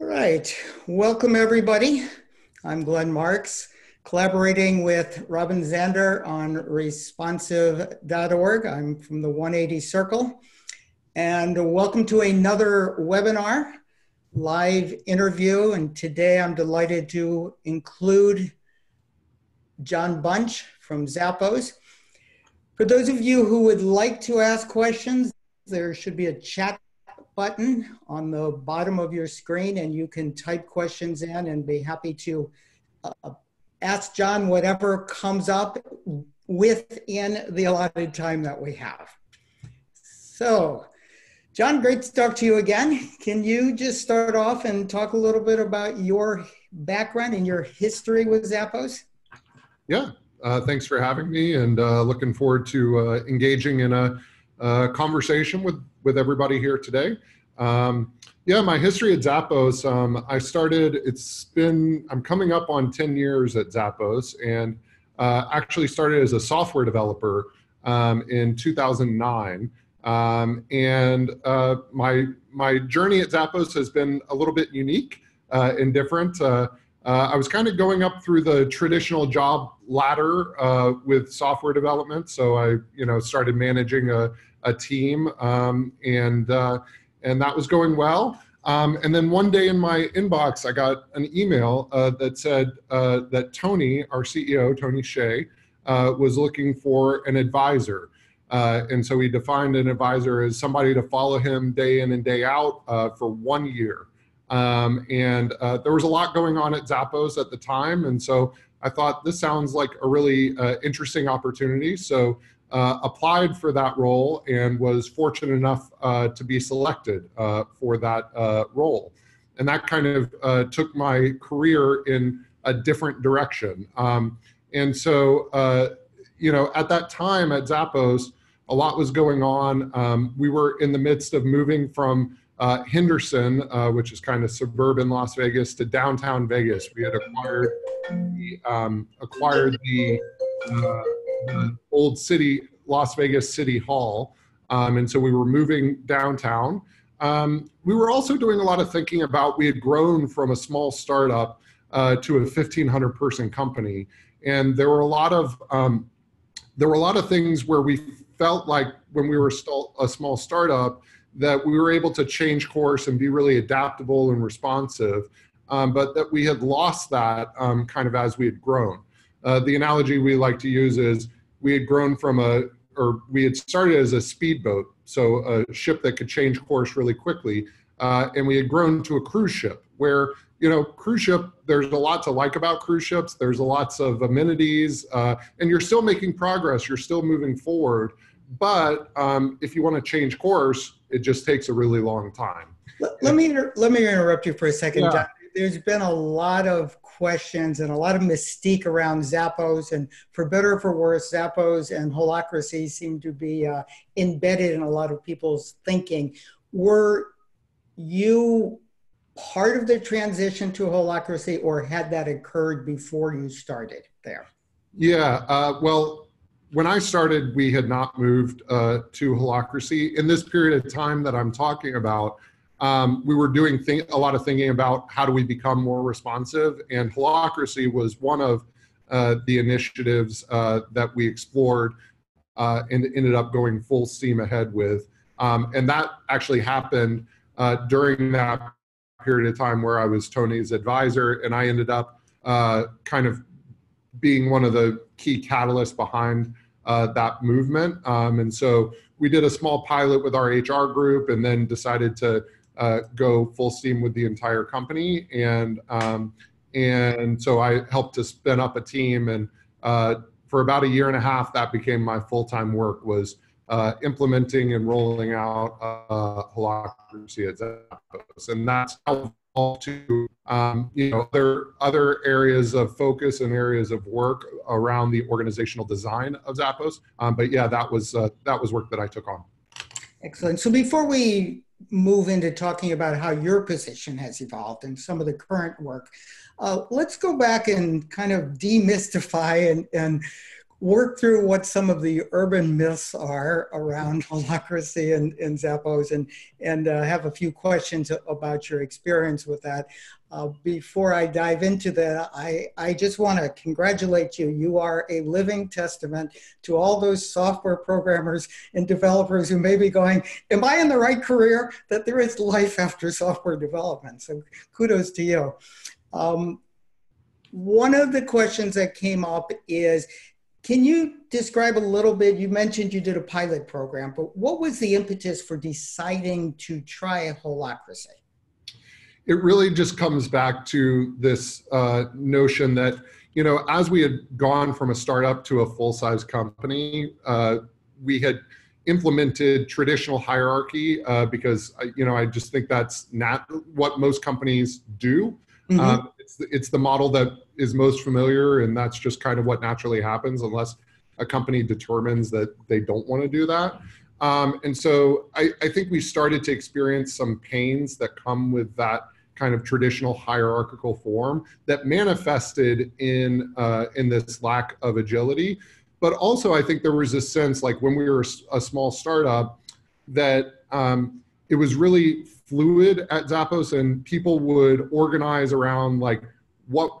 All right, welcome everybody. I'm Glenn Marks, collaborating with Robin Zander on responsive.org. I'm from the 180 Circle. And welcome to another webinar, live interview. And today I'm delighted to include John Bunch from Zappos. For those of you who would like to ask questions, there should be a chat button on the bottom of your screen and you can type questions in and be happy to uh, ask John whatever comes up within the allotted time that we have. So, John, great to talk to you again. Can you just start off and talk a little bit about your background and your history with Zappos? Yeah, uh, thanks for having me and uh, looking forward to uh, engaging in a, a conversation with with everybody here today. Um, yeah, my history at Zappos, um, I started, it's been, I'm coming up on 10 years at Zappos and uh, actually started as a software developer um, in 2009. Um, and uh, my, my journey at Zappos has been a little bit unique uh, and different. Uh, uh, I was kind of going up through the traditional job ladder uh, with software development. So I, you know, started managing a, a team um, and uh, and that was going well. Um, and then one day in my inbox, I got an email uh, that said uh, that Tony, our CEO, Tony Hsieh, uh, was looking for an advisor. Uh, and so he defined an advisor as somebody to follow him day in and day out uh, for one year. Um, and there was a lot going on at Zappos at the time. And so I thought this sounds like a really interesting opportunity. So uh, applied for that role and was fortunate enough uh, to be selected uh, for that uh, role. And that kind of uh, took my career in a different direction. Um, and so, uh, you know, at that time at Zappos, a lot was going on. Um, we were in the midst of moving from Henderson, which is kind of suburban Las Vegas, to downtown Vegas. We had acquired the, um, acquired the the old city, Las Vegas City Hall. Um, and so we were moving downtown. Um, we were also doing a lot of thinking about, we had grown from a small startup uh, to a 1500 person company. And there were a lot of, um, there were a lot of things where we felt like when we were still a small startup that we were able to change course and be really adaptable and responsive, um, but that we had lost that um, kind of as we had grown. Uh, the analogy we like to use is we had grown from a, or we had started as a speedboat, so a ship that could change course really quickly, uh, and we had grown to a cruise ship where you know cruise ship there's a lot to like about cruise ships there's lots of amenities uh, and you're still making progress you're still moving forward but um, if you want to change course it just takes a really long time let, let me let me interrupt you for a second yeah. John. there's been a lot of questions and a lot of mystique around Zappos. And for better or for worse, Zappos and Holacracy seem to be uh, embedded in a lot of people's thinking. Were you part of the transition to Holacracy or had that occurred before you started there? Yeah, uh, well, when I started, we had not moved uh, to Holacracy. In this period of time that I'm talking about, um, we were doing a lot of thinking about how do we become more responsive, and Holacracy was one of uh, the initiatives uh, that we explored uh, and ended up going full steam ahead with. Um, and that actually happened uh, during that period of time where I was Tony's advisor, and I ended up uh, kind of being one of the key catalysts behind uh, that movement. Um, and so we did a small pilot with our HR group and then decided to uh, go full steam with the entire company. And um, and so I helped to spin up a team, and uh, for about a year and a half, that became my full time work was uh, implementing and rolling out uh, Holacracy at Zappos, and that's how to um, you know other other areas of focus and areas of work around the organizational design of Zappos. Um, but yeah, that was uh, that was work that I took on. Excellent. So before we move into talking about how your position has evolved and some of the current work. Uh, let's go back and kind of demystify and, and work through what some of the urban myths are around holacracy and, and Zappos and, and uh, have a few questions about your experience with that. Uh, before I dive into that, I, I just want to congratulate you. You are a living testament to all those software programmers and developers who may be going, Am I in the right career? That there is life after software development. So kudos to you. Um, one of the questions that came up is can you describe a little bit? You mentioned you did a pilot program, but what was the impetus for deciding to try a holacracy? It really just comes back to this uh, notion that, you know, as we had gone from a startup to a full size company, uh, we had implemented traditional hierarchy uh, because, you know, I just think that's not what most companies do. Mm-hmm. Um, it's, it's the model that is most familiar, and that's just kind of what naturally happens unless a company determines that they don't want to do that. Um, and so I, I, think we started to experience some pains that come with that kind of traditional hierarchical form that manifested in uh, in this lack of agility. But also, I think there was a sense, like when we were a small startup, that um, it was really fluid at Zappos, and people would organize around like what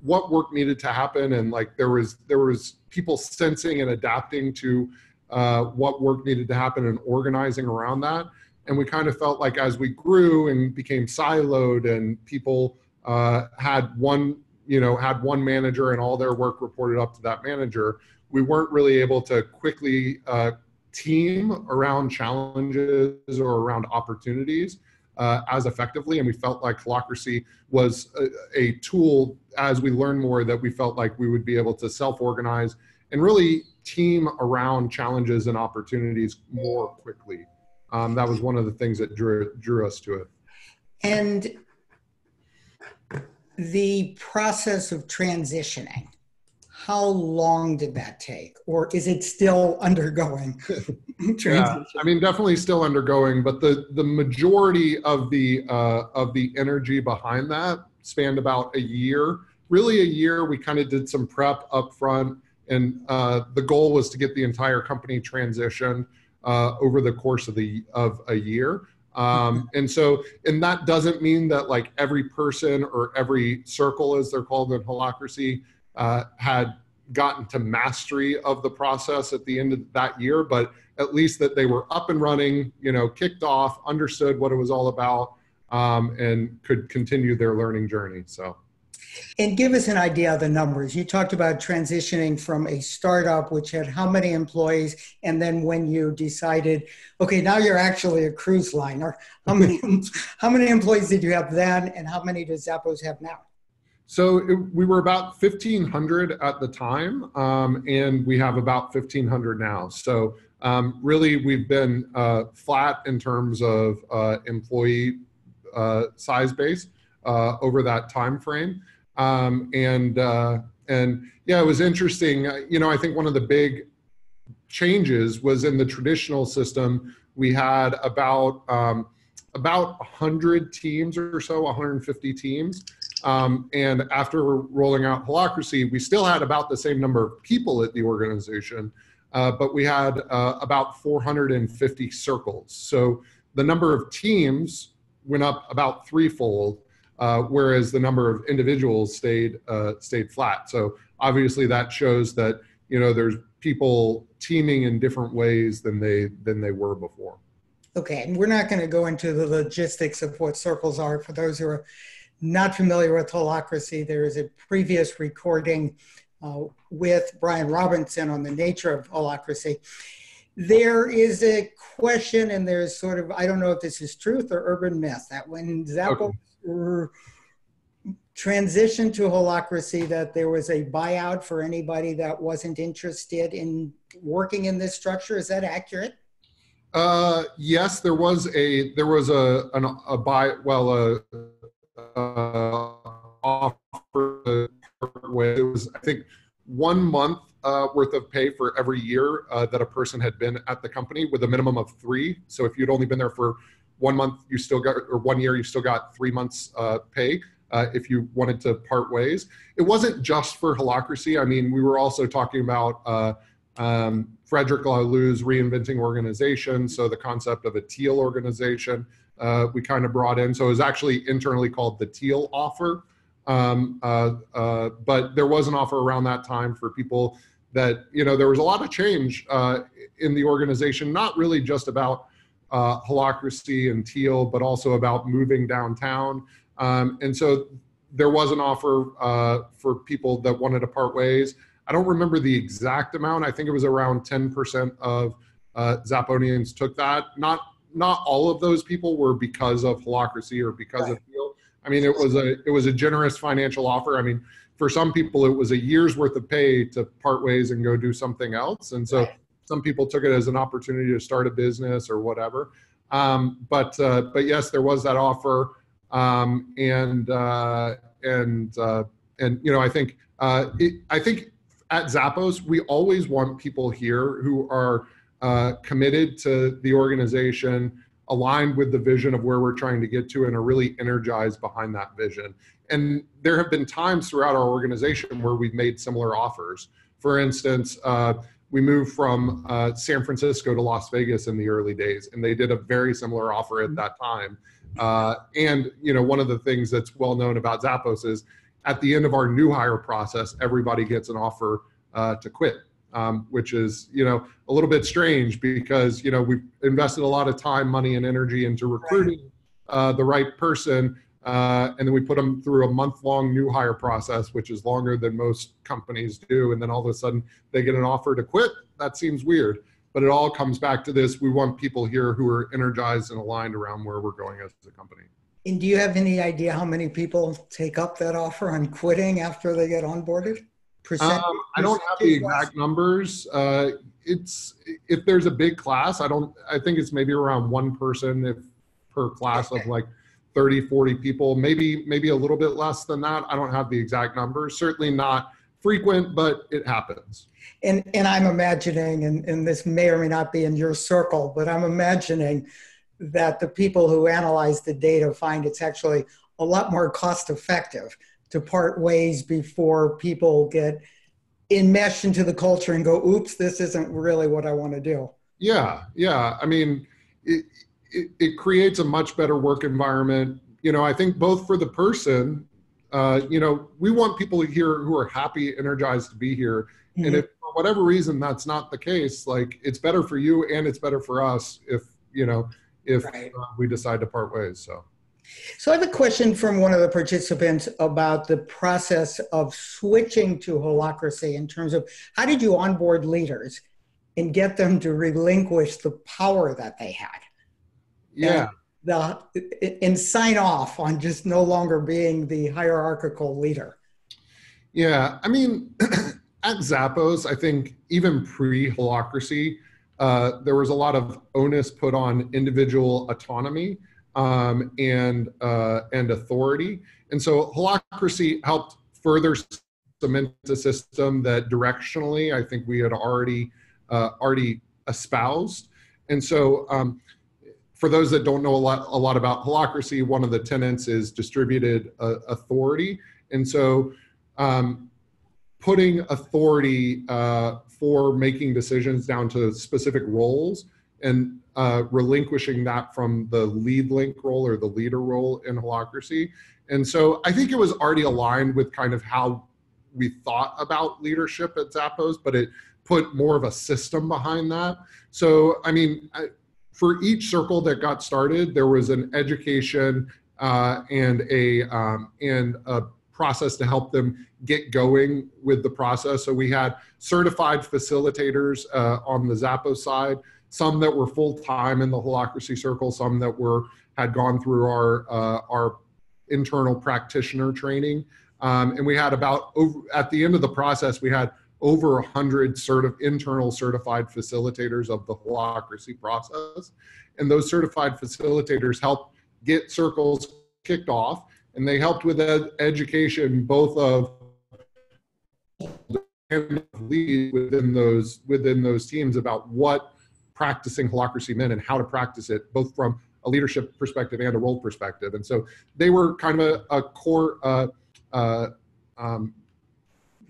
what work needed to happen and like there was there was people sensing and adapting to uh, what work needed to happen and organizing around that. And we kind of felt like as we grew and became siloed and people uh, had one you know had one manager and all their work reported up to that manager we weren't really able to quickly uh, team around challenges or around opportunities uh, as effectively. And we felt like Holacracy was a, a, tool as we learn more that we felt like we would be able to self organize and really team around challenges and opportunities more quickly. Um, that was one of the things that drew, drew us to it. And the process of transitioning how long did that take? Or is it still undergoing yeah, i mean definitely still undergoing but the the majority of the uh, of the energy behind that spanned about a year. Really a year we kind of did some prep up front and uh, the goal was to get the entire company transitioned uh, over the course of the of a year. Um, and so and that doesn't mean that like every person or every circle as they're called in holacracy uh, had gotten to mastery of the process at the end of that year, but at least that they were up and running, you know, kicked off, understood what it was all about, um, and could continue their learning journey. So. And give us an idea of the numbers. You talked about transitioning from a startup, which had how many employees, and then when you decided, okay, now you're actually a cruise liner. How many how many employees did you have then, and how many does Zappos have now? So it, we were about 1,500 at the time, um, and we have about 1,500 now. So um, really, we've been uh, flat in terms of uh, employee uh, size base uh, over that time frame. Um, and uh, and yeah, it was interesting. Uh, you know, I think one of the big changes was in the traditional system. We had about um, about 100 teams or so, 150 teams. Um, and after rolling out Holacracy, we still had about the same number of people at the organization, uh, but we had uh, about 450 circles. So the number of teams went up about threefold, uh, whereas the number of individuals stayed uh, stayed flat. So obviously that shows that you know there's people teaming in different ways than they than they were before. Okay, and we're not going to go into the logistics of what circles are for those who are not familiar with holacracy, there is a previous recording uh, with Brian Robertson on the nature of holacracy. There is a question, and there's sort of, I don't know if this is truth or urban myth, that when Zappos okay. transitioned to holacracy, that there was a buyout for anybody that wasn't interested in working in this structure. Is that accurate? Uh, yes, there was a there was a an, a buy well a uh, offer it was I think one month uh, worth of pay for every year uh, that a person had been at the company with a minimum of three. So if you'd only been there for one month, you still got or one year, you still got three months uh, pay. uh, if you wanted to part ways. It wasn't just for holacracy. I mean, we were also talking about uh, um, Frederic Laloux's reinventing organization. So the concept of a teal organization uh, we kind of brought in. So it was actually internally called the teal offer. Um, uh, uh, but there was an offer around that time for people that, you know, there was a lot of change uh, in the organization, not really just about uh, holacracy and teal, but also about moving downtown. Um, and so there was an offer for people that wanted to part ways. I don't remember the exact amount. I think it was around 10% of uh, Zapponians took that. Not not all of those people were because of holacracy or because right. of. I mean, it was a it was a generous financial offer. I mean, for some people, it was a year's worth of pay to part ways and go do something else. And so right. some people took it as an opportunity to start a business or whatever. Um, but uh, but yes, there was that offer, um, and uh, and uh, and you know, I think uh, it, I think at Zappos we always want people here who are uh, committed to the organization aligned with the vision of where we're trying to get to and are really energized behind that vision. And there have been times throughout our organization where we've made similar offers. For instance, uh, we moved from uh, San Francisco to Las Vegas in the early days, and they did a very similar offer at that time. Uh, and you know, one of the things that's well known about Zappos is at the end of our new hire process, everybody gets an offer uh, to quit um, which is you know a little bit strange because you know we've invested a lot of time, money, and energy into recruiting uh, the right person, uh, and then we put them through a month-long new hire process, which is longer than most companies do, and then all of a sudden they get an offer to quit. That seems weird, but it all comes back to this: we want people here who are energized and aligned around where we're going as a company. And do you have any idea how many people take up that offer on quitting after they get onboarded? Percent, um, I don't have the exact numbers. Uh, it's if there's a big class, I don't. I think it's maybe around one person if per class of like 30, 40 people. Maybe maybe a little bit less than that. I don't have the exact numbers. Certainly not frequent, but it happens. And and I'm imagining, and, and this may or may not be in your circle, but I'm imagining that the people who analyze the data find it's actually a lot more cost effective to part ways before people get enmeshed into the culture and go, oops, this isn't really what I want to do. Yeah, yeah. I mean, it, it, it creates a much better work environment. You know, I think both for the person, uh, you know, we want people here who are happy, energized to be here. Mm-hmm. And if for whatever reason that's not the case, like it's better for you and it's better for us if, you know, if right. uh, we decide to part ways. So. So I have a question from one of the participants about the process of switching to holacracy in terms of how did you onboard leaders and get them to relinquish the power that they had? Yeah. And, the, and sign off on just no longer being the hierarchical leader. Yeah, I mean, at Zappos, I think even pre holacracy, uh, there was a lot of onus put on individual autonomy um, and uh, and authority. And so holacracy helped further cement a system that directionally I think we had already uh, already espoused. And so um, for those that don't know a lot a lot about holacracy, one of the tenets is distributed uh, authority. And so um, putting authority uh, for making decisions down to specific roles and uh, relinquishing that from the lead link role or the leader role in holacracy. And so I think it was already aligned with kind of how we thought about leadership at Zappos, but it put more of a system behind that. So, I mean, I, for each circle that got started, there was an education uh, and a um, and a process to help them get going with the process. So we had certified facilitators uh, on the Zappos side some that were full time in the holacracy circle, some that were had gone through our uh, our internal practitioner training, um, and we had about over at the end of the process we had over a hundred of internal certified facilitators of the holacracy process, and those certified facilitators helped get circles kicked off, and they helped with ed- education both of lead within those within those teams about what practicing holacracy men and how to practice it, both from a leadership perspective and a role perspective. And so they were kind of a, a core uh, uh, um,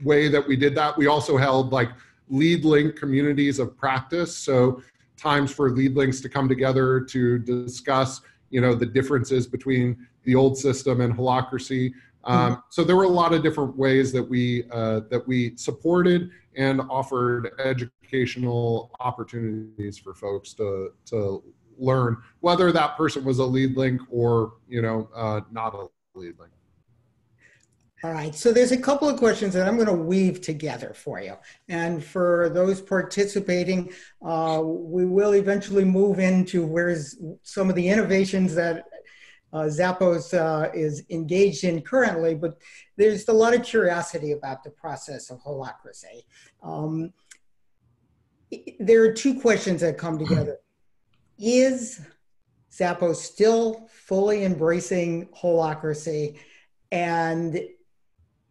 way that we did that. We also held like lead link communities of practice. So times for lead links to come together to discuss, you know, the differences between the old system and holacracy. Um, mm-hmm. so there were a lot of different ways that we uh, that we supported and offered educational opportunities for folks to to learn whether that person was a lead link or you know uh, not a lead link. All right, so there's a couple of questions that I'm going to weave together for you. And for those participating, uh, we will eventually move into where's some of the innovations that Zappos uh, is engaged in currently, but there's a lot of curiosity about the process of holacracy. Um, there are two questions that come together. Is Zappos still fully embracing holacracy? And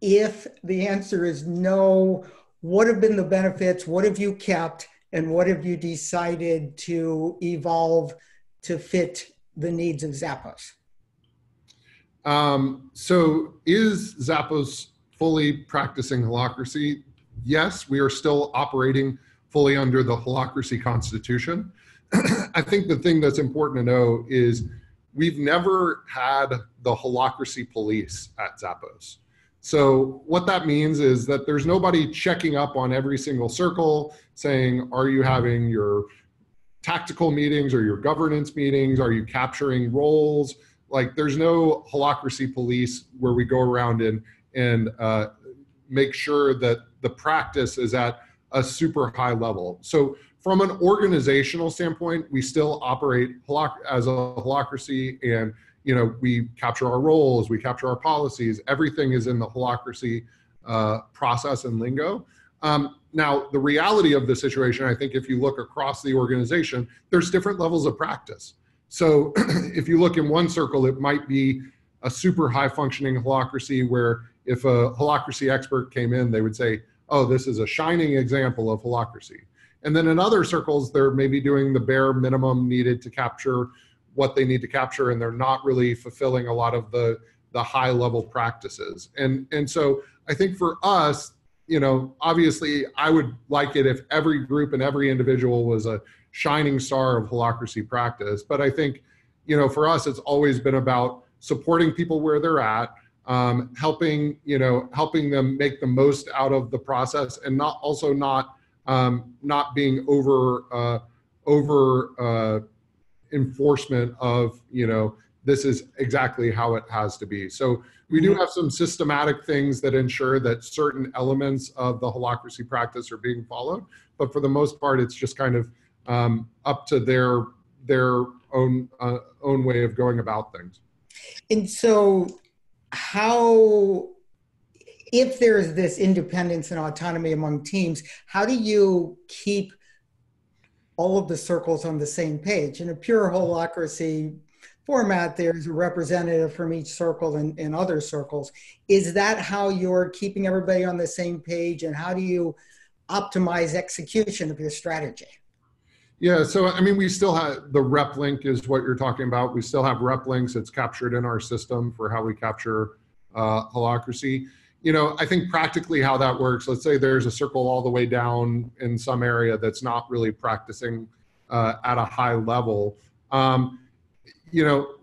if the answer is no, what have been the benefits? What have you kept? And what have you decided to evolve to fit the needs of Zappos? Um, so, is Zappos fully practicing holacracy? Yes, we are still operating fully under the holacracy constitution. I think the thing that's important to know is we've never had the holacracy police at Zappos. So what that means is that there's nobody checking up on every single circle saying, are you having your tactical meetings or your governance meetings? Are you capturing roles? Like there's no holacracy police where we go around and, and uh, make sure that the practice is at a super high level. So from an organizational standpoint, we still operate as a holacracy and you know, we capture our roles, we capture our policies, everything is in the holacracy uh, process and lingo. Um, now, the reality of the situation, I think, if you look across the organization, there's different levels of practice. So, if you look in one circle, it might be a super high functioning holacracy where if a holacracy expert came in, they would say, oh, this is a shining example of holacracy. And then in other circles, they're maybe doing the bare minimum needed to capture what they need to capture and they're not really fulfilling a lot of the the high level practices and and so i think for us you know obviously i would like it if every group and every individual was a shining star of holacracy practice but i think you know for us it's always been about supporting people where they're at um, helping you know helping them make the most out of the process and not also not um, not being over uh, over uh, enforcement of you know this is exactly how it has to be so we do mm-hmm. have some systematic things that ensure that certain elements of the holacracy practice are being followed but for the most part it's just kind of um, up to their their own uh, own way of going about things and so how if there's this independence and autonomy among teams how do you keep all of the circles on the same page. In a pure holacracy format, there's a representative from each circle and, and other circles. Is that how you're keeping everybody on the same page? And how do you optimize execution of your strategy? Yeah, so I mean, we still have the rep link is what you're talking about. We still have rep links. It's captured in our system for how we capture uh, holacracy you know, I think practically how that works, let's say there's a circle all the way down in some area that's not really practicing uh, at a high level. Um, you know,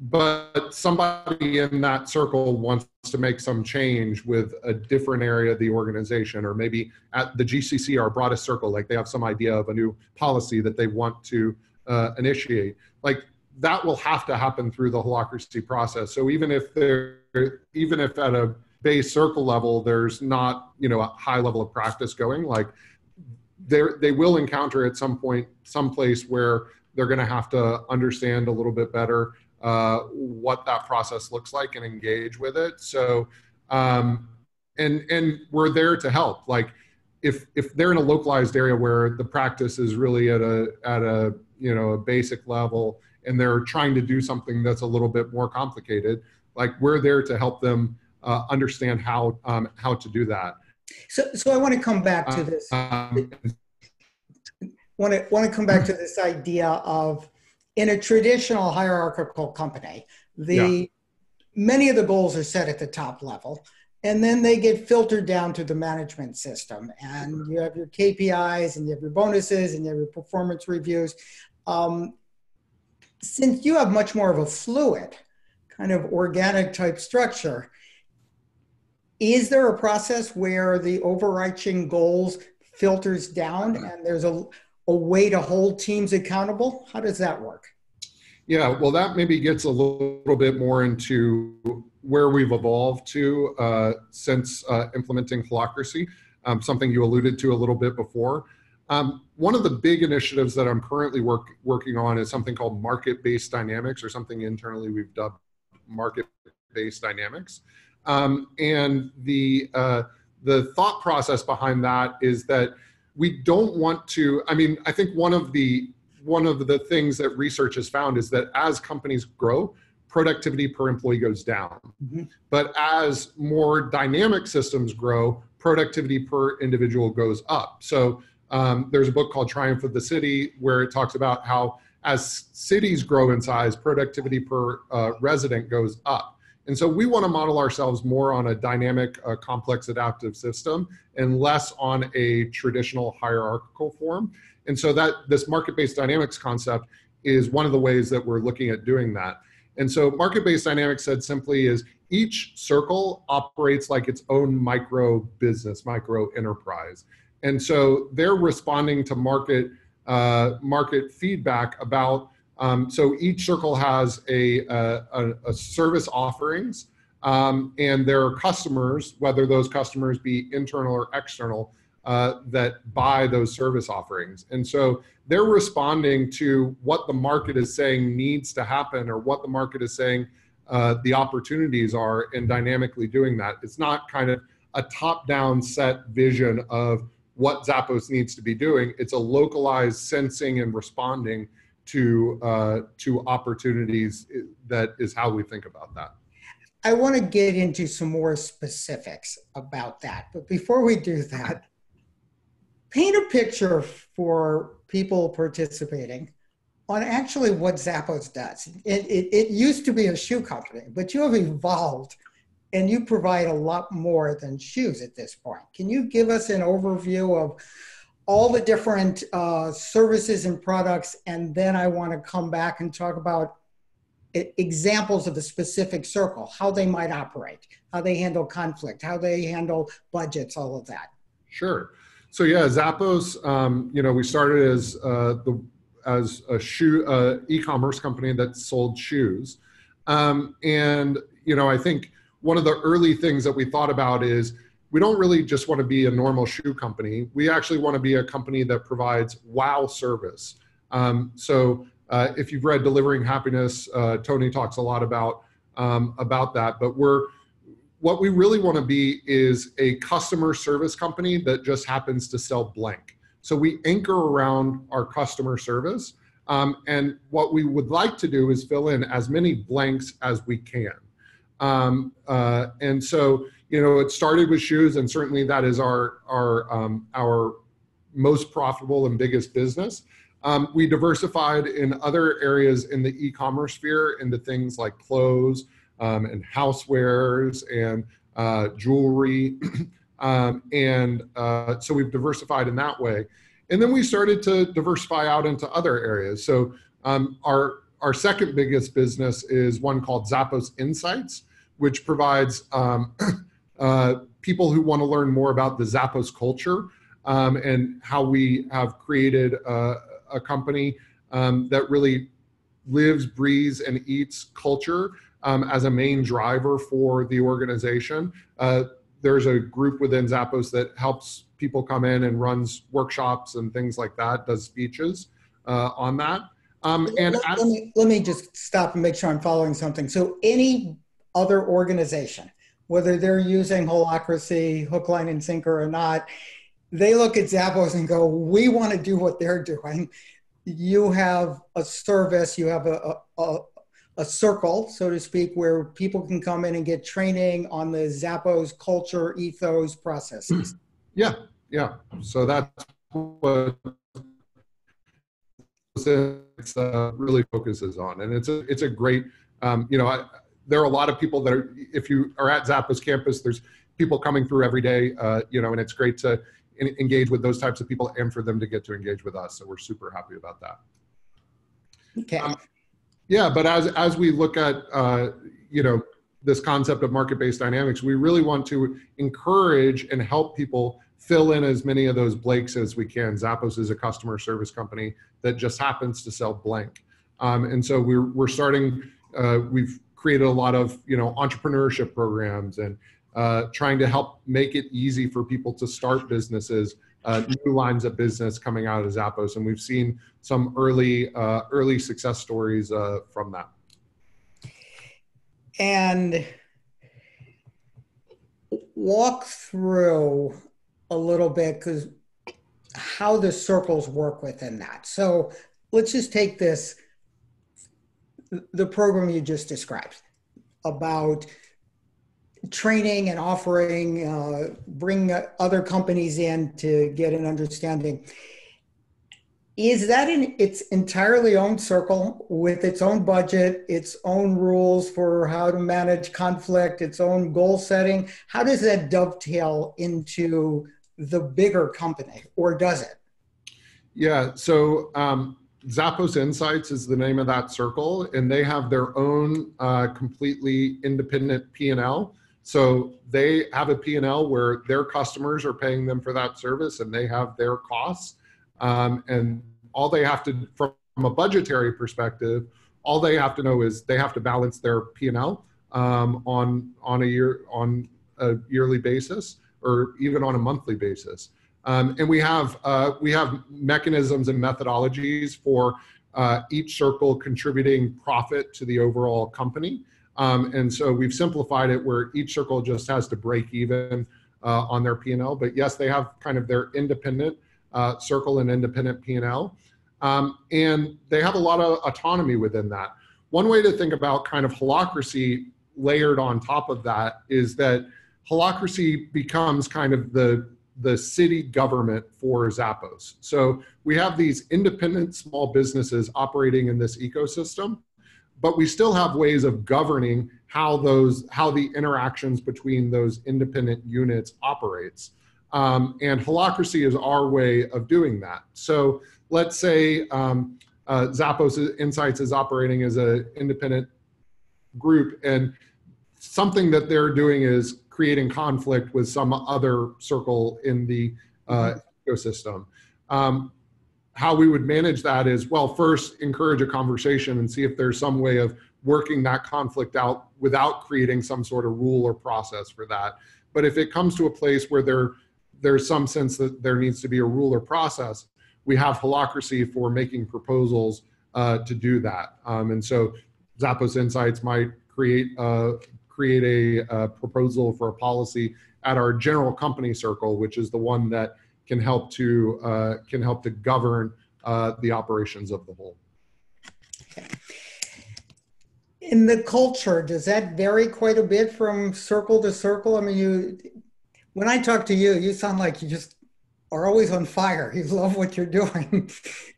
but somebody in that circle wants to make some change with a different area of the organization, or maybe at the GCC, our broadest circle, like they have some idea of a new policy that they want to uh, initiate. Like that will have to happen through the holacracy process. So even if they're, even if at a base circle level there's not you know a high level of practice going like they they will encounter at some point some place where they're going to have to understand a little bit better uh, what that process looks like and engage with it so um, and and we're there to help like if if they're in a localized area where the practice is really at a at a you know a basic level and they're trying to do something that's a little bit more complicated like we're there to help them uh, understand how um, how to do that. So, so I want to come back to this. Um, want to want to come back to this idea of in a traditional hierarchical company, the yeah. many of the goals are set at the top level and then they get filtered down to the management system. And you have your kpis and you have your bonuses and you have your performance reviews. Um, since you have much more of a fluid kind of organic type structure is there a process where the overarching goals filters down and there's a, a way to hold teams accountable how does that work yeah well that maybe gets a little bit more into where we've evolved to uh, since uh, implementing Holacracy, um, something you alluded to a little bit before. Um, one of the big initiatives that I'm currently work, working on is something called market-based dynamics, or something internally we've dubbed market-based dynamics. Um, and the uh, the thought process behind that is that we don't want to. I mean, I think one of the one of the things that research has found is that as companies grow, productivity per employee goes down. Mm-hmm. But as more dynamic systems grow, productivity per individual goes up. So um, there's a book called Triumph of the City where it talks about how as cities grow in size, productivity per uh, resident goes up. And so we want to model ourselves more on a dynamic, uh, complex, adaptive system and less on a traditional hierarchical form. And so that this market-based dynamics concept is one of the ways that we're looking at doing that. And so market-based dynamics said simply is each circle operates like its own micro business, micro enterprise. And so they're responding to market uh, market feedback about, um, so each circle has a, a, a service offerings um, and there are customers, whether those customers be internal or external, uh, that buy those service offerings. And so they're responding to what the market is saying needs to happen or what the market is saying uh, the opportunities are and dynamically doing that. It's not kind of a top down set vision of what Zappos needs to be doing. It's a localized sensing and responding to uh, to opportunities. That is how we think about that. I want to get into some more specifics about that, but before we do that, paint a picture for people participating on actually what Zappos does. It, it, it, used to be a shoe company, but you have evolved and you provide a lot more than shoes at this point. Can you give us an overview of all the different uh, services and products? And then I want to come back and talk about examples of the specific circle, how they might operate, how they handle conflict, how they handle budgets, all of that. Sure. So yeah, Zappos. Um, you know, we started as uh, the as a shoe uh, e-commerce company that sold shoes, um, and you know, I think one of the early things that we thought about is we don't really just want to be a normal shoe company. We actually want to be a company that provides wow service. Um, so uh, if you've read Delivering Happiness, uh, Tony talks a lot about um, about that. But we're what we really want to be is a customer service company that just happens to sell blank. So we anchor around our customer service. Um, and what we would like to do is fill in as many blanks as we can. Um, uh, and so, you know, it started with shoes, and certainly that is our our um, our most profitable and biggest business. Um, we diversified in other areas in the e-commerce sphere into things like clothes, um, and housewares and uh, jewelry. um, and uh, so we've diversified in that way. And then we started to diversify out into other areas. So um, our, our second biggest business is one called Zappos Insights, which provides um, uh, people who want to learn more about the Zappos culture um, and how we have created a, a company um, that really lives, breathes, and eats culture um, as a main driver for the organization. Uh, there's a group within Zappos that helps people come in and runs workshops and things like that, does speeches uh, on that. Um, and let, as, let, me, let me just stop and make sure I'm following something. So any other organization, whether they're using Holacracy, hook, line, and sinker or not, they look at Zappos and go, we want to do what they're doing. You have a service, you have a, a, a circle, so to speak, where people can come in and get training on the Zappos culture, ethos, processes. Yeah, yeah. So that's what uh, really focuses on, and it's a it's a great um, you know I, there are a lot of people that are if you are at Zappos campus, there's people coming through every day, uh, you know, and it's great to in, engage with those types of people and for them to get to engage with us. So we're super happy about that. Okay. Um, yeah, but as as we look at uh, you know this concept of market-based dynamics, we really want to encourage and help people fill in as many of those blanks as we can. Zappos is a customer service company that just happens to sell blank, um, and so we're we're starting. Uh, we've created a lot of you know entrepreneurship programs and uh, trying to help make it easy for people to start businesses, uh, new lines of business coming out of Zappos, and we've seen some early uh, early success stories uh, from that. And walk through a little bit because how the circles work within that. So let's just take this the program you just described about training and offering, uh, bring other companies in to get an understanding. Is that in its entirely own circle with its own budget, its own rules for how to manage conflict, its own goal setting? How does that dovetail into the bigger company, or does it? Yeah, so um, Zappos Insights is the name of that circle, and they have their own uh, completely independent P&L so they have a P&L where their customers are paying them for that service and they have their costs. Um, and all they have to, from a budgetary perspective, all they have to know is they have to balance their P&L um, on, on a year, on a yearly basis or even on a monthly basis. Um, and we have, uh, we have mechanisms and methodologies for uh, each circle contributing profit to the overall company. Um, and so we've simplified it where each circle just has to break even uh, on their P&L. But yes, they have kind of their independent uh, circle and independent P&L. Um, and they have a lot of autonomy within that. One way to think about kind of holacracy layered on top of that is that holacracy becomes kind of the the city government for Zappos. So we have these independent small businesses operating in this ecosystem but we still have ways of governing how those how the interactions between those independent units operates um, and holacracy is our way of doing that so let's say um, uh, zappos insights is operating as an independent group and something that they're doing is creating conflict with some other circle in the uh, mm-hmm. ecosystem. Um, how we would manage that is well first encourage a conversation and see if there's some way of working that conflict out without creating some sort of rule or process for that. But if it comes to a place where there there's some sense that there needs to be a rule or process we have holacracy for making proposals uh, to do that. Um, and so zappos insights might create uh, create a, a proposal for a policy at our general company circle which is the one that can help to uh, can help to govern uh, the operations of the whole. In the culture, does that vary quite a bit from circle to circle? I mean, you when I talk to you, you sound like you just are always on fire. You love what you're doing.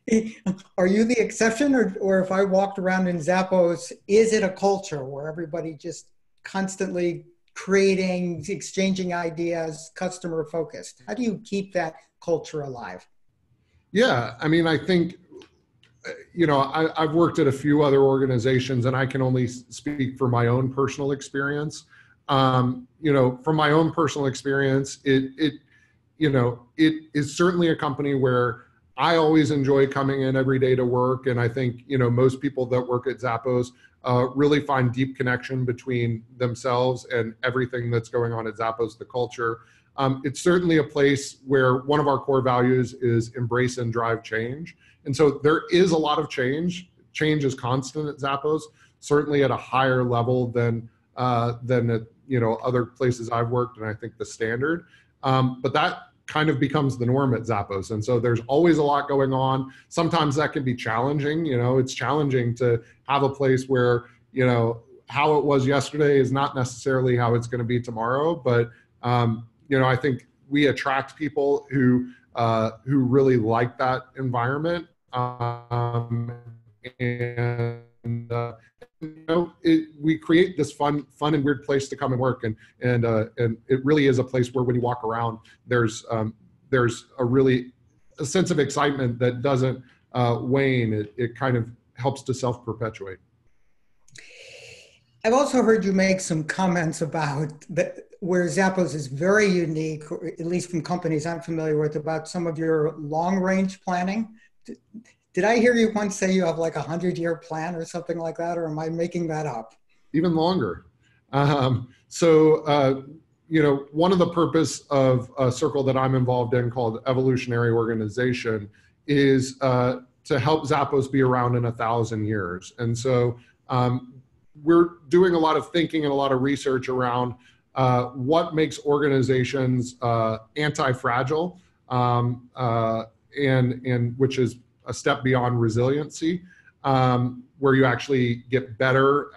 are you the exception, or, or if I walked around in Zappos, is it a culture where everybody just constantly creating, exchanging ideas, customer focused? How do you keep that culture alive? Yeah, I mean, I think, you know, I, have worked at a few other organizations and I can only speak for my own personal experience. Um, you know, from my own personal experience, it, it, you know, it is certainly a company where I always enjoy coming in every day to work. And I think, you know, most people that work at Zappos uh, really find deep connection between themselves and everything that's going on at Zappos, the culture. Um, it's certainly a place where one of our core values is embrace and drive change. And so there is a lot of change. Change is constant at Zappos, certainly at a higher level than uh, than at you know other places I've worked, and I think the standard. Um, but that kind of becomes the norm at Zappos. And so there's always a lot going on. Sometimes that can be challenging. You know, it's challenging to have a place where, you know, how it was yesterday is not necessarily how it's going to be tomorrow. But, um, you know, I think we attract people who, uh, who really like that environment. um, and uh, you know, it, we create this fun, fun and weird place to come and work, and and uh, and it really is a place where when you walk around, there's um, there's a really a sense of excitement that doesn't uh, wane. It it kind of helps to self perpetuate. I've also heard you make some comments about that where Zappos is very unique, or at least from companies I'm familiar with, about some of your long range planning. Did I hear you once say you have like a hundred year plan or something like that, or am I making that up? Even longer. Um, so, uh, you know, one of the purpose of a circle that I'm involved in called Evolutionary Organization is uh, to help Zappos be around in a thousand years. And so um, we're doing a lot of thinking and a lot of research around uh, what makes organizations uh, anti-fragile um, uh, and, and which is a step beyond resiliency, um, where you actually get better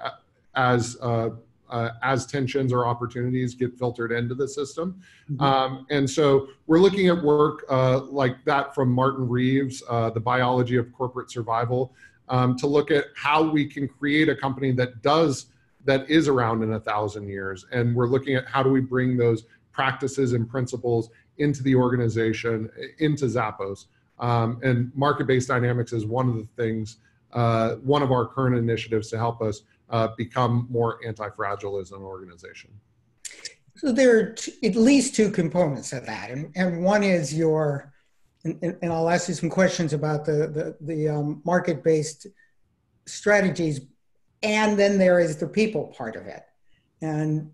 as uh, uh, as tensions or opportunities get filtered into the system. Mm-hmm. Um, and so we're looking at work uh, like that from Martin Reeves, uh, The Biology of Corporate Survival, um, to look at how we can create a company that does that is around in a thousand years. And we're looking at how do we bring those practices and principles into the organization, into Zappos. Um, and market-based dynamics is one of the things, uh, one of our current initiatives to help us uh, become more anti-fragile as an organization. So there are at least two components of that, and, and one is your, and, and I'll ask you some questions about the the, the um, market-based strategies, and then there is the people part of it, and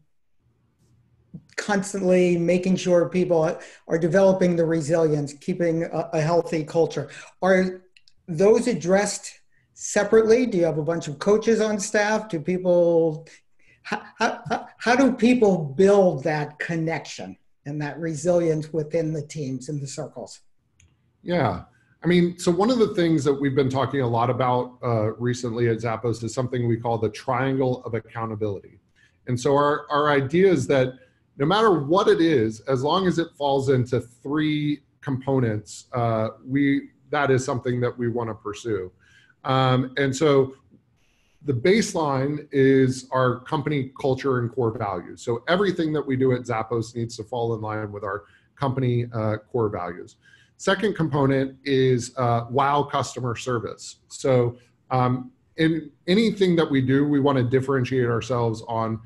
constantly making sure people are developing the resilience, keeping a, a healthy culture. Are those addressed separately? Do you have a bunch of coaches on staff? Do people, how, how, how do people build that connection and that resilience within the teams and the circles? Yeah. I mean, so one of the things that we've been talking a lot about uh, recently at Zappos is something we call the triangle of accountability. And so our, our idea is that no matter what it is, as long as it falls into three components, uh, we that is something that we want to pursue. Um, and so the baseline is our company culture and core values. So everything that we do at Zappos needs to fall in line with our company uh, core values. Second component is uh, wow customer service. So um, in anything that we do, we want to differentiate ourselves on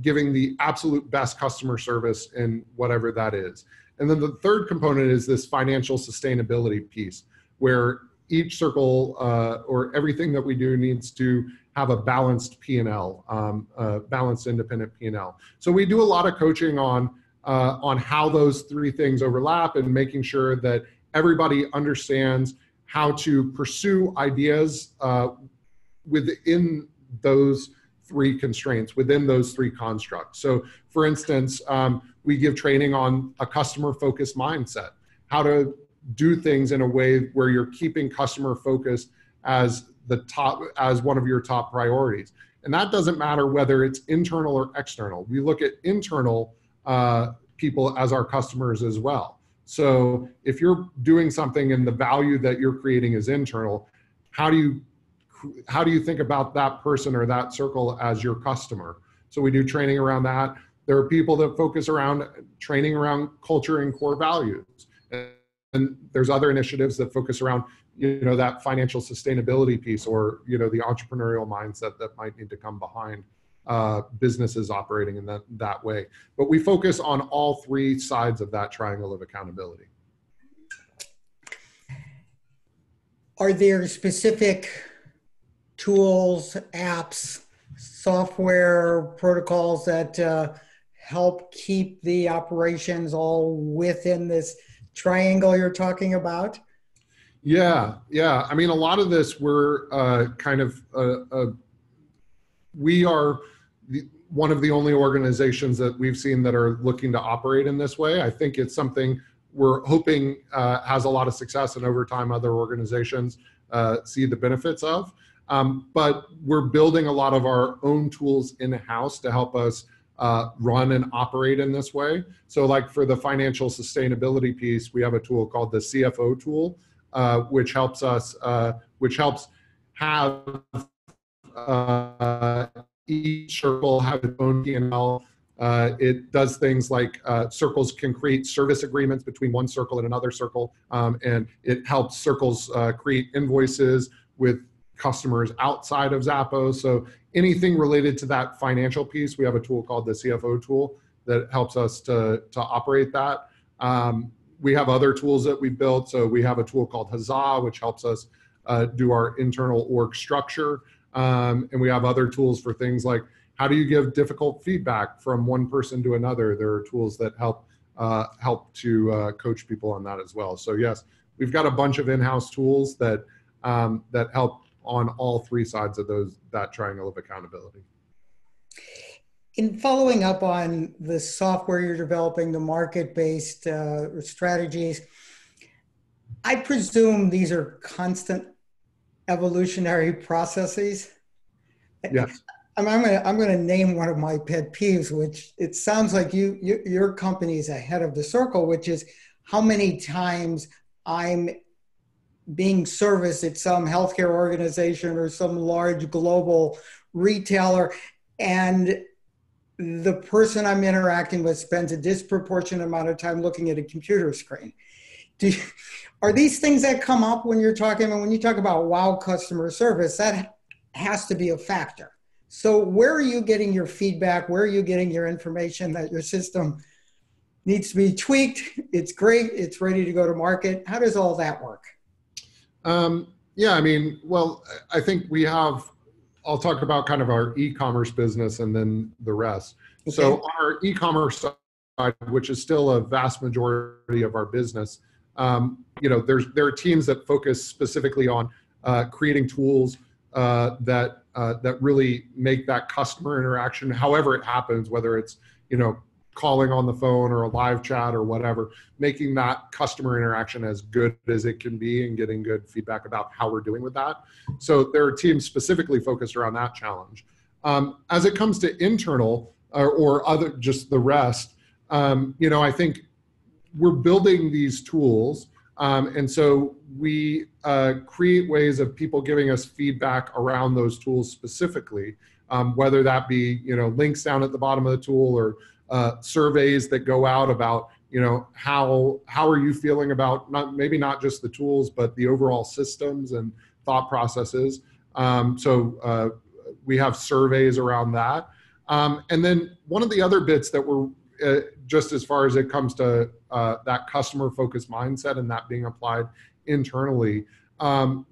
giving the absolute best customer service in whatever that is. And then the third component is this financial sustainability piece, where each circle uh, or everything that we do needs to have a balanced P&L, um, balanced independent P&L. So we do a lot of coaching on uh, on how those three things overlap and making sure that everybody understands how to pursue ideas uh, within those three constraints within those three constructs. So, for instance, um, we give training on a customer focused mindset, how to do things in a way where you're keeping customer focused as the top as one of your top priorities. And that doesn't matter whether it's internal or external. We look at internal uh, people as our customers as well. So if you're doing something and the value that you're creating is internal how do you how do you think about that person or that circle as your customer? So we do training around that. There are people that focus around training around culture and core values. And there's other initiatives that focus around you know that financial sustainability piece or you know the entrepreneurial mindset that might need to come behind uh, businesses operating in that that way but we focus on all three sides of that triangle of accountability are there specific tools, apps, software protocols that uh, help keep the operations all within this triangle you're talking about? Yeah, yeah. I mean, a lot of this we're uh, kind of uh, uh we are the, one of the only organizations that we've seen that are looking to operate in this way. I think it's something we're hoping uh, has a lot of success, and over time, other organizations uh, see the benefits of. Um, but we're building a lot of our own tools in house to help us uh, run and operate in this way. So, like for the financial sustainability piece, we have a tool called the CFO tool, uh, which helps us, uh, which helps have uh, each circle have its own P&L. Uh, it does things like uh, circles can create service agreements between one circle and another circle, um, and it helps circles uh, create invoices with customers outside of Zappos. So anything related to that financial piece, we have a tool called the CFO tool that helps us to, to operate that. Um, we have other tools that we built. So we have a tool called Huzzah, which helps us uh, do our internal org structure. Um, and we have other tools for things like how do you give difficult feedback from one person to another? There are tools that help uh, help to uh, coach people on that as well. So yes, we've got a bunch of in-house tools that um, that help on all three sides of those that triangle of accountability. In following up on the software you're developing, the market-based uh, strategies, I presume these are constant evolutionary processes. Yes. I'm, I'm going to I'm to name one of my pet peeves, which it sounds like you, you your company is ahead of the circle, which is how many times I'm being serviced at some healthcare organization or some large global retailer, and the person I'm interacting with spends a disproportionate amount of time looking at a computer screen. You, are these things that come up when you're talking, when you talk about wow customer service, that has to be a factor. So, where are you getting your feedback? Where are you getting your information that your system needs to be tweaked? It's great, it's ready to go to market. How does all that work? Um, yeah, I mean, well, I think we have I'll talk about kind of our e-commerce business and then the rest. Okay. So our e-commerce side, which is still a vast majority of our business, um, you know, there's there are teams that focus specifically on uh, creating tools uh, that uh, that really make that customer interaction, however it happens, whether it's you know calling on the phone or a live chat or whatever, making that customer interaction as good as it can be and getting good feedback about how we're doing with that. So there are teams specifically focused around that challenge. Um, as it comes to internal or, or other, just the rest, um, you know, I think we're building these tools. Um, and so we uh, create ways of people giving us feedback around those tools specifically, um, whether that be, you know, links down at the bottom of the tool or uh, surveys that go out about you know how how are you feeling about not maybe not just the tools but the overall systems and thought processes. Um, so uh, we have surveys around that. Um, and then one of the other bits that we're uh, just as far as it comes to uh, that customer focused mindset and that being applied internally um,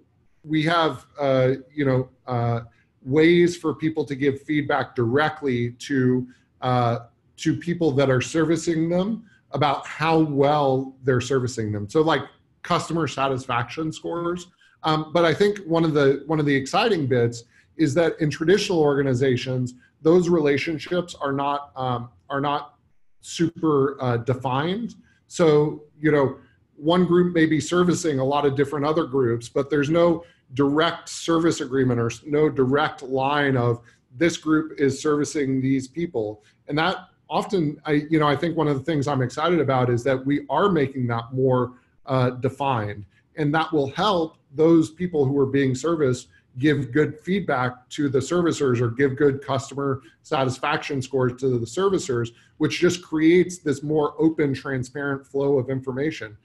we have uh, you know uh, ways for people to give feedback directly to uh, to people that are servicing them about how well they're servicing them. So like customer satisfaction scores. Um, but I think one of the one of the exciting bits is that in traditional organizations, those relationships are not um, are not super uh, defined. So you know, one group may be servicing a lot of different other groups, but there's no direct service agreement or no direct line of this group is servicing these people, and that often I, you know, I think one of the things I'm excited about is that we are making that more uh, defined, and that will help those people who are being serviced give good feedback to the servicers or give good customer satisfaction scores to the servicers, which just creates this more open, transparent flow of information.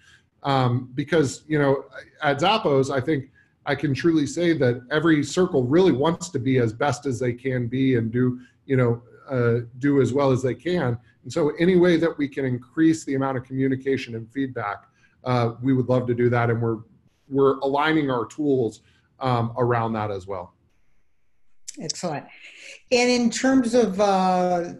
Um, because you know, at Zappos, I think I can truly say that every circle really wants to be as best as they can be and do you know uh, do as well as they can. And so, any way that we can increase the amount of communication and feedback, uh, we would love to do that, and we're we're aligning our tools um, around that as well. Excellent. And in terms of uh,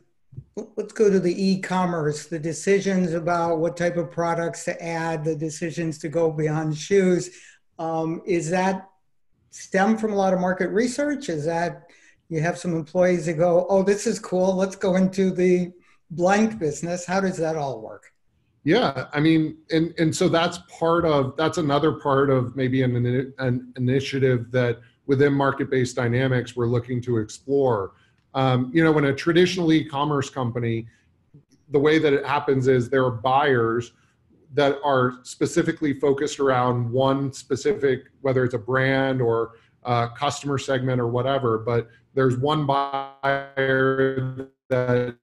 let's go to the e-commerce, the decisions about what type of products to add, the decisions to go beyond shoes. Um, is that stem from a lot of market research? Is that you have some employees that go, oh, this is cool. Let's go into the blank business. How does that all work? Yeah, I mean, and and so that's part of that's another part of maybe an an initiative that within market-based dynamics we're looking to explore. Um, you know, when a traditional e-commerce company, the way that it happens is there are buyers that are specifically focused around one specific, whether it's a brand or uh, customer segment or whatever, but there's one buyer that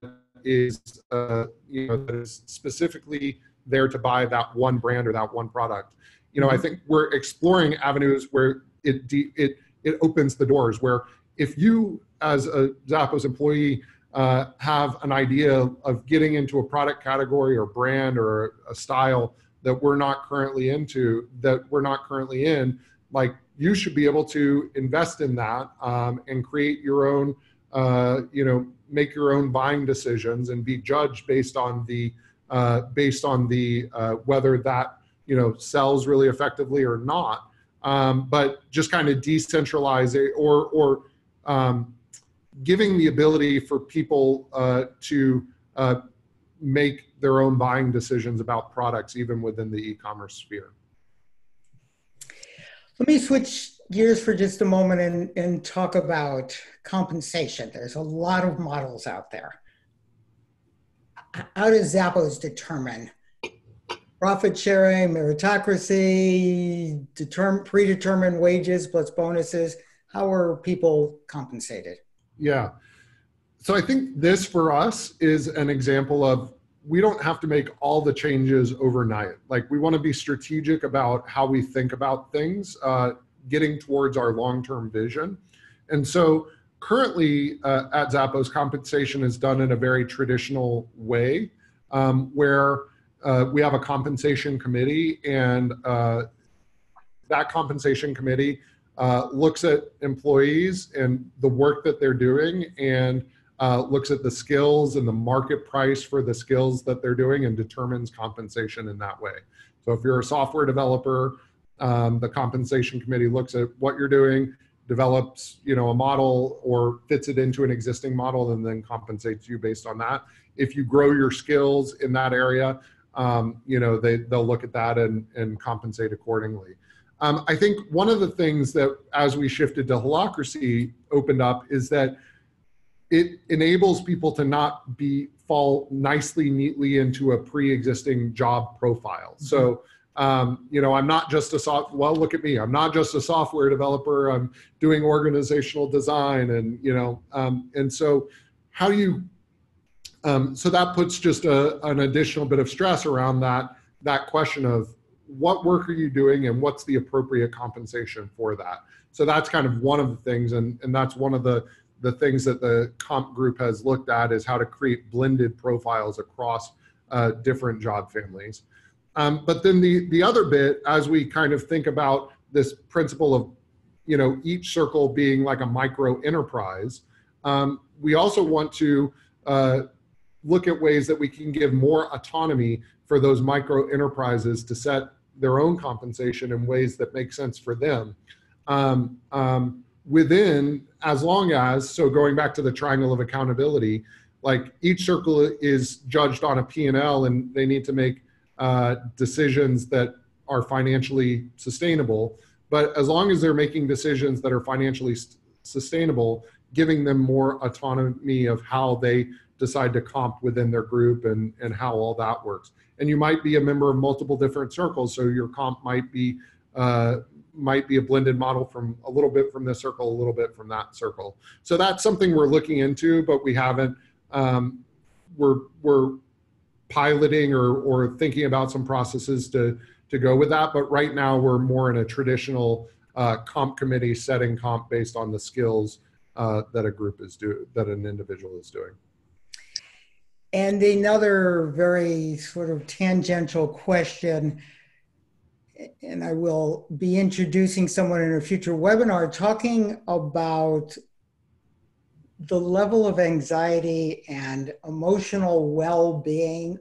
is, uh, you know, that is specifically there to buy that one brand or that one product. You know, I mm-hmm. think we're exploring avenues where it it it opens the doors. Where if you, as a Zappos employee, uh, have an idea of getting into a product category or brand or a style that we're not currently into, that we're not currently in, like you should be able to invest in that um, and create your own, uh, you know, make your own buying decisions and be judged based on the uh, based on the uh, whether that you know sells really effectively or not. Um, but just kind of decentralize it or or um, giving the ability for people uh, to uh, make their own buying decisions about products even within the e-commerce sphere. Let me switch gears for just a moment and, and talk about compensation. There's a lot of models out there. How does Zappos determine profit sharing, meritocracy, determine predetermined wages plus bonuses? How are people compensated? Yeah. So I think this for us is an example of we don't have to make all the changes overnight. Like we want to be strategic about how we think about things, uh, getting towards our long-term vision. And so currently uh, at Zappos, compensation is done in a very traditional way, um, where uh, we have a compensation committee, and uh, that compensation committee uh, looks at employees and the work that they're doing and uh, looks at the skills and the market price for the skills that they're doing and determines compensation in that way. So if you're a software developer, um, the compensation committee looks at what you're doing, develops you know a model or fits it into an existing model, and then compensates you based on that. If you grow your skills in that area, um, you know they they'll look at that and and compensate accordingly. Um, I think one of the things that as we shifted to holacracy opened up is that it enables people to not be fall nicely neatly into a pre-existing job profile. Mm-hmm. so um, you know i'm not just a soft well look at me. I'm not just a software developer. I'm doing organizational design and you know um, and so how do you um, so that puts just a, an additional bit of stress around that that question of what work are you doing and what's the appropriate compensation for that? So that's kind of one of the things and, and that's one of the the things that the comp group has looked at is how to create blended profiles across uh, different job families. Um, but then the, the other bit, as we kind of think about this principle of, you know, each circle being like a micro enterprise, um, we also want to uh, look at ways that we can give more autonomy for those micro enterprises to set their own compensation in ways that make sense for them. Um, um, within as long as so going back to the triangle of accountability like each circle is judged on a p&l and they need to make uh, decisions that are financially sustainable. But as long as they're making decisions that are financially st- sustainable giving them more autonomy of how they decide to comp within their group and, and how all that works. And you might be a member of multiple different circles so your comp might be uh, might be a blended model from a little bit from this circle, a little bit from that circle. So that's something we're looking into, but we haven't. Um, we're we're piloting or or thinking about some processes to to go with that. But right now we're more in a traditional uh, comp committee setting comp based on the skills uh, that a group is do that an individual is doing. And another very sort of tangential question and I will be introducing someone in a future webinar talking about the level of anxiety and emotional well-being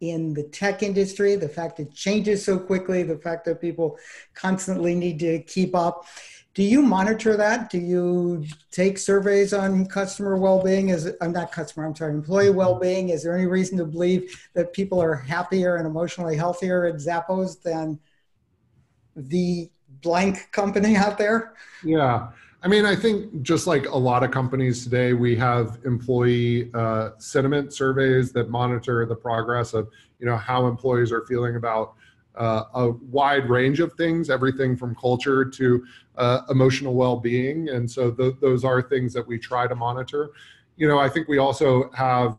in the tech industry, the fact it changes so quickly, the fact that people constantly need to keep up. Do you monitor that? Do you take surveys on customer well-being? Is I'm uh, not customer, I'm sorry, employee mm-hmm. well-being. Is there any reason to believe that people are happier and emotionally healthier at Zappos than the blank company out there? Yeah. I mean, I think just like a lot of companies today, we have employee uh, sentiment surveys that monitor the progress of, you know, how employees are feeling about uh, a wide range of things, everything from culture to uh, emotional well-being, and so th- those are things that we try to monitor. You know, I think we also have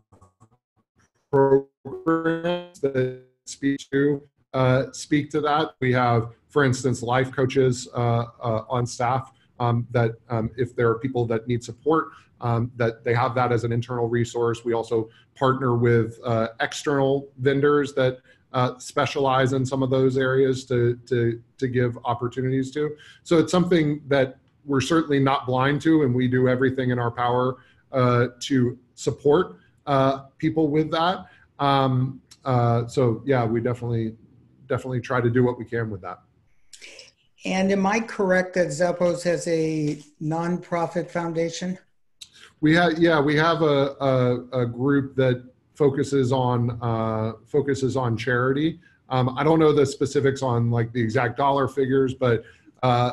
programs that speak to speak to that. We have, for instance, life coaches uh, uh, on staff um, that um, if there are people that need support, um, that they have that as an internal resource. We also partner with uh, external vendors that uh, specialize in some of those areas to, to, to give opportunities to. So it's something that we're certainly not blind to, and we do everything in our power uh, to support uh, people with that. Um, uh, so yeah, we definitely definitely try to do what we can with that. And am I correct that Zappos has a nonprofit foundation? We have, yeah, we have a, a, a group that focuses on uh, focuses on charity. Um, I don't know the specifics on like the exact dollar figures, but uh,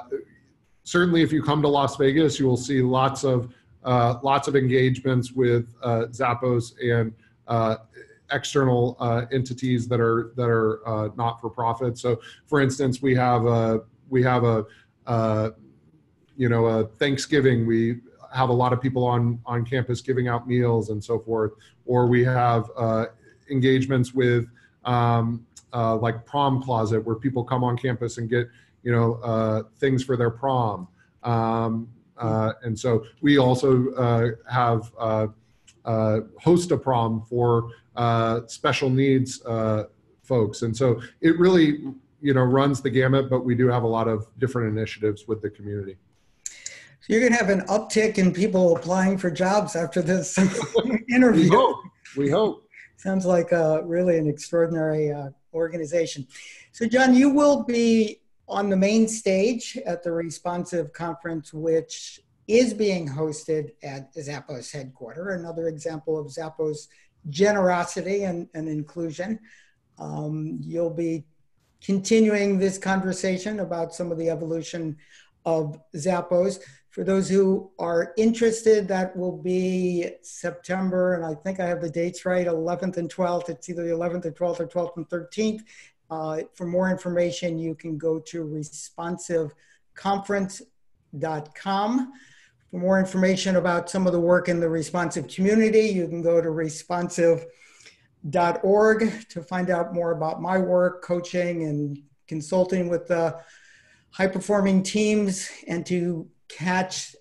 certainly if you come to Las Vegas, you will see lots of uh, lots of engagements with uh, Zappos and uh, external uh, entities that are that are uh, not for profit. So, for instance, we have a we have a uh, you know a Thanksgiving. We have a lot of people on on campus giving out meals and so forth. Or we have uh, engagements with um, uh, like prom closet, where people come on campus and get you know uh, things for their prom. Um, and so we also have host a prom for uh, special needs uh, folks. And so it really, you know, runs the gamut, but we do have a lot of different initiatives with the community. So you're going to have an uptick in people applying for jobs after this interview. We hope. We hope. Sounds like uh, really an extraordinary uh, organization. So, John, you will be on the main stage at the Responsive Conference, which is being hosted at Zappos headquarters. Another example of Zappos generosity and, and inclusion. Um, you'll be continuing this conversation about some of the evolution of Zappos. For those who are interested, that will be September, and I think I have the dates right 11th and 12th. It's either the 11th or 12th or 12th and 13th. Uh, for more information, you can go to responsiveconference.com. For more information about some of the work in the responsive community, you can go to responsive.org to find out more about my work, coaching, and consulting with the high performing teams, and to catch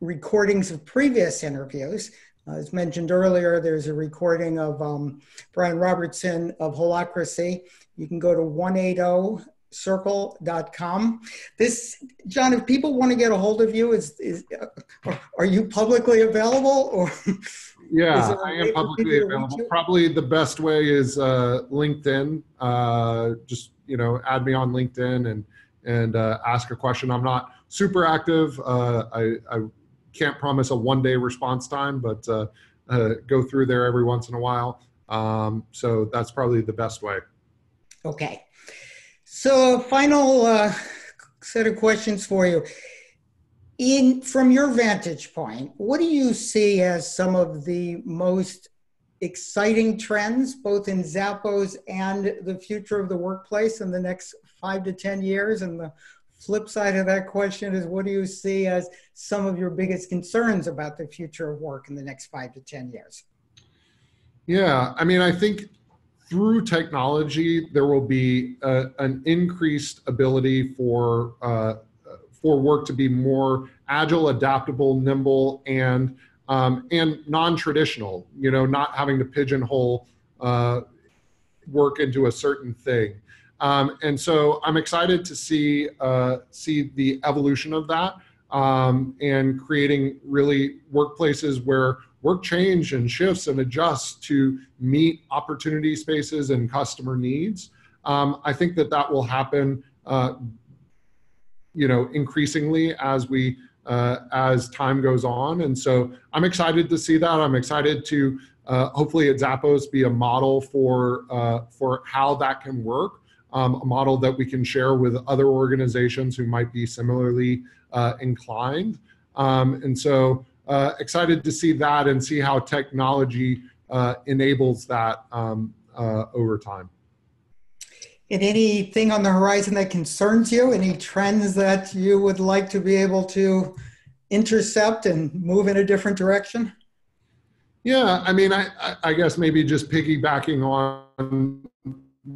recordings of previous interviews. Uh, as mentioned earlier, there's a recording of um, Brian Robertson of Holacracy. You can go to 180 circle.com. This, John, if people want to get a hold of you, is, is are you publicly available or? Yeah, I am publicly available. Probably the best way is uh, LinkedIn. Uh, just, you know, add me on LinkedIn and, and uh, ask a question. I'm not super active. Uh, I, I can't promise a one day response time, but uh, uh, go through there every once in a while. Um, so that's probably the best way. Okay. So, final uh, set of questions for you. In from your vantage point, what do you see as some of the most exciting trends, both in Zappos and the future of the workplace in the next five to ten years? And the flip side of that question is, what do you see as some of your biggest concerns about the future of work in the next five to ten years? Yeah, I mean, I think through technology, there will be a, an increased ability for uh, for work to be more agile, adaptable, nimble, and um, and non-traditional. You know, not having to pigeonhole uh, work into a certain thing. Um, and so I'm excited to see uh, see the evolution of that um, and creating really workplaces where work change and shifts and adjusts to meet opportunity spaces and customer needs. Um, I think that that will happen, uh, you know, increasingly as we uh, as time goes on. And so I'm excited to see that. I'm excited to uh, hopefully at Zappos be a model for uh, for how that can work. um, a model that we can share with other organizations who might be similarly uh, inclined. Um, and so uh, excited to see that and see how technology uh, enables that um, uh, over time. And anything on the horizon that concerns you? Any trends that you would like to be able to intercept and move in a different direction? Yeah, I mean, I, I guess maybe just piggybacking on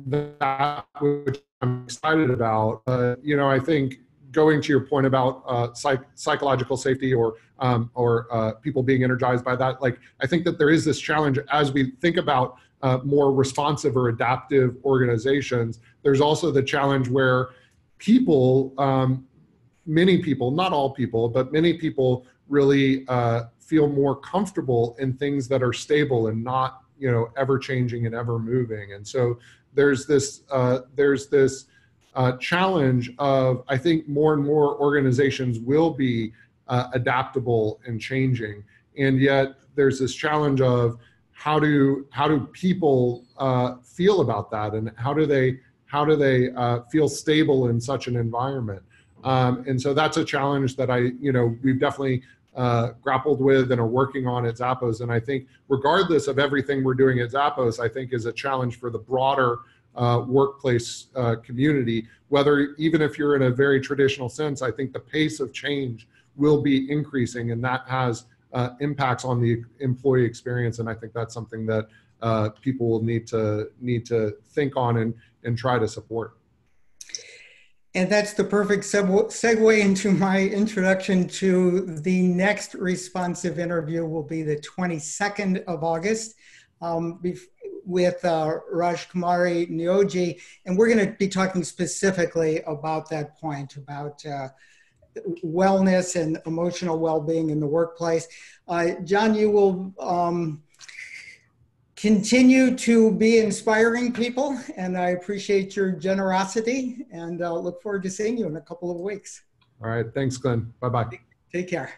that, which I'm excited about. Uh, you know, I think going to your point about uh, psych- psychological safety or um, or uh, people being energized by that, like I think that there is this challenge as we think about uh, more responsive or adaptive organizations. There's also the challenge where people, um, many people, not all people, but many people really uh, feel more comfortable in things that are stable and not you know ever changing and ever moving. And so there's this uh, there's this uh, challenge of I think more and more organizations will be uh, adaptable and changing, and yet there's this challenge of how do how do people uh, feel about that, and how do they how do they uh, feel stable in such an environment? Um, and so that's a challenge that I you know we've definitely uh, grappled with and are working on at Zappos. And I think, regardless of everything we're doing at Zappos, I think is a challenge for the broader uh, workplace uh, community. Whether even if you're in a very traditional sense, I think the pace of change will be increasing, and that has uh, impacts on the employee experience. And I think that's something that uh, people will need to need to think on and and try to support. And that's the perfect segue into my introduction to the next responsive interview will be the 22nd of August um, with uh, Raj Kumari Neogy. And we're going to be talking specifically about that point, about uh, wellness and emotional well-being in the workplace. Uh, John, you will um, continue to be inspiring people, and I appreciate your generosity and uh, look forward to seeing you in a couple of weeks. All right. Thanks, Glenn. Bye bye. Take care.